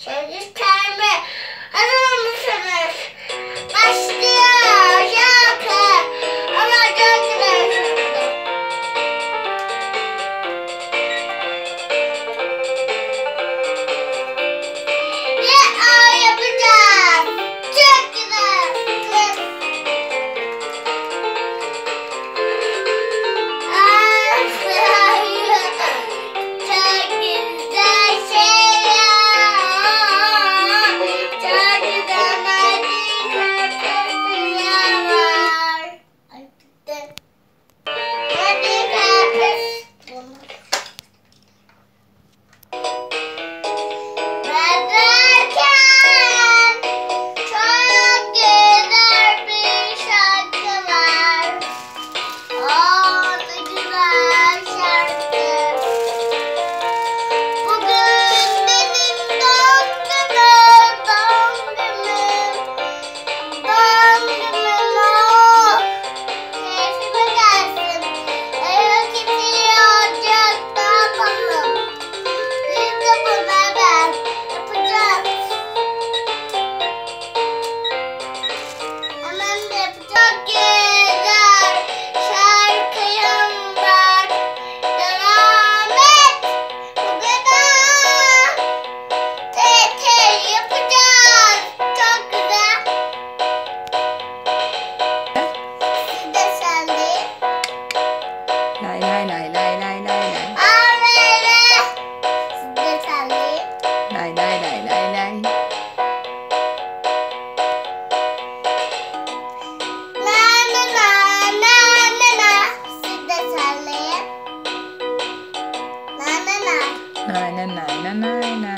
I just try na na na.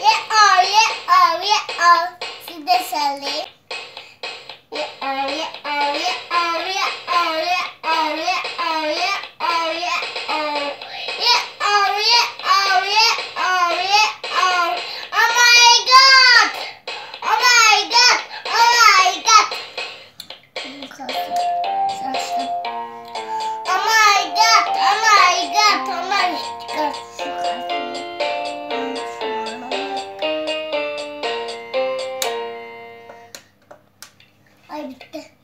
Yeah, oh, yeah, oh, yeah, oh. See the あ、いって。